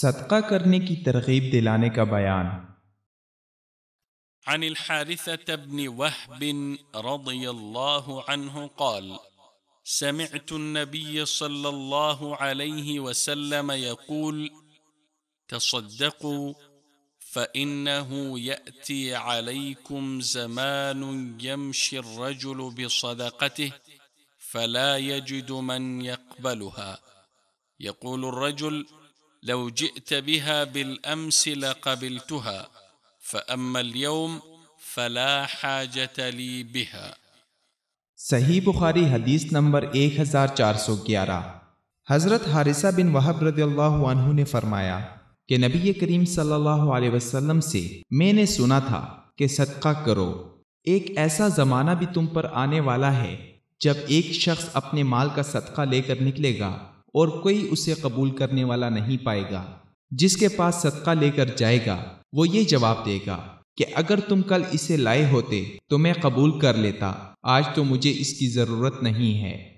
صدقہ کرنے کی ترغیب دلانے کا بیان۔ عن الحارثة بن وهب رضي الله عنه قال سمعت النبي صلى الله عليه وسلم يقول تصدقوا فإنه يأتي عليكم زمان يمشي الرجل بصدقته فلا يجد من يقبلها. يقول الرجل لو جئت بها بالأمس لقبلتها، فأما اليوم فلا حاجة لي بها. صحیح بخاری حدیث نمبر 1411 حضرت حارثہ بن وحب رضی اللہ عنہ نے فرمایا کہ نبی کریم صلی اللہ علیہ وسلم سے میں نے سنا تھا کہ صدقہ کرو۔ ایک ایسا زمانہ بھی تم پر آنے والا ہے جب ایک شخص اپنے مال کا صدقہ لے کر نکلے گا۔ اور کوئی اسے قبول کرنے والا نہیں پائے گا۔ جس کے پاس صدقہ لے کر جائے گا، وہ یہ جواب دے گا کہ اگر تم کل اسے لائے ہوتے تو میں قبول کر لیتا، آج تو مجھے اس کی ضرورت نہیں ہے۔